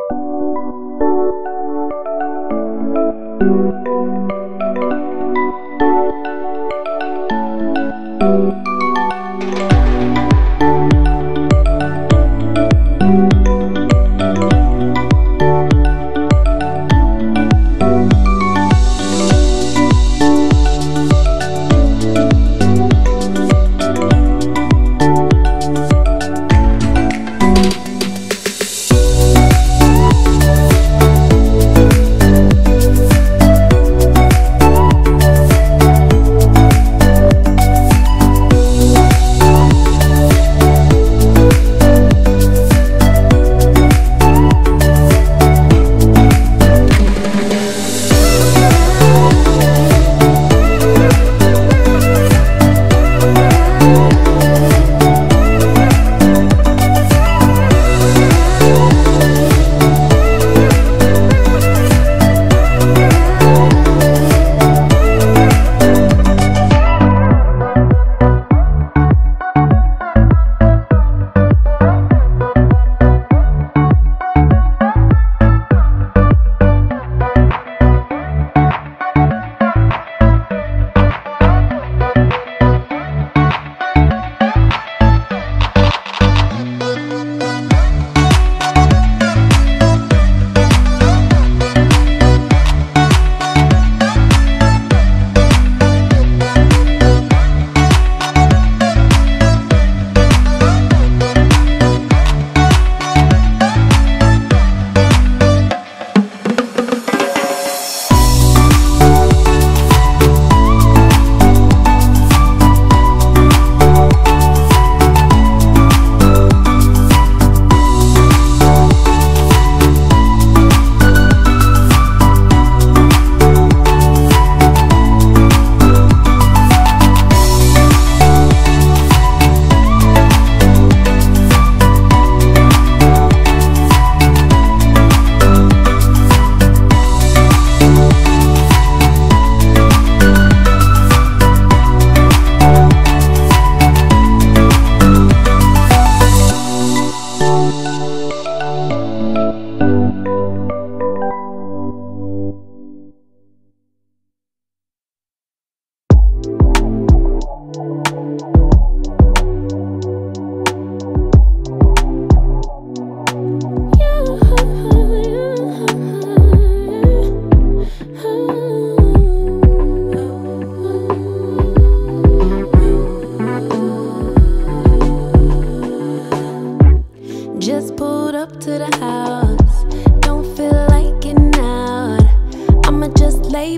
Thank you.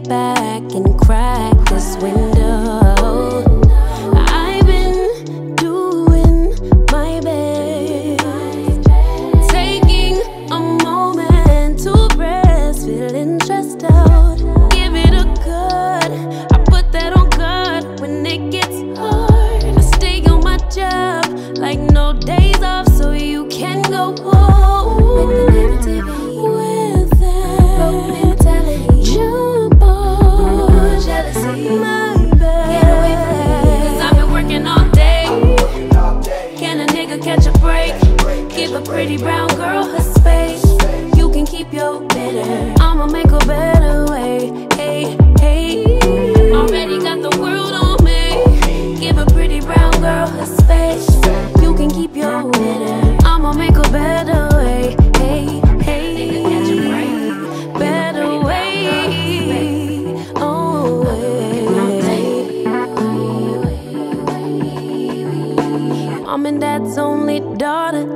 back and crack this window. I've been doing my best, taking a moment to rest, feeling stressed out. Give it a good, I put that on God when it gets hard. I stay on my job like no days off, so you can go home. nigga catch a break. Give a pretty brown girl her space. You can keep your bitter I'ma make a better way. Hey, hey. Already got the world on me. Give a pretty brown girl her space. You can keep your bitter I'ma make a better only daughter.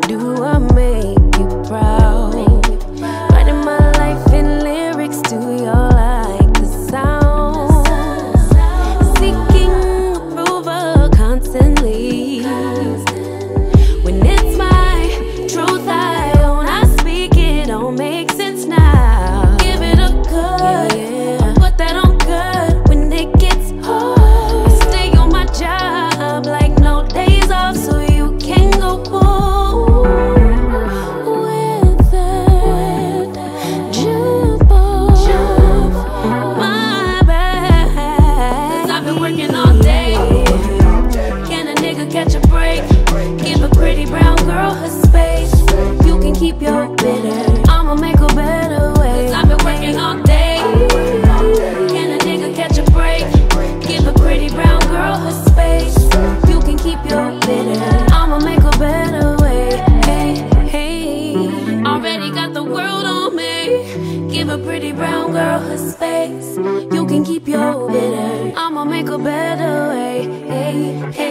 Catch a. Better way.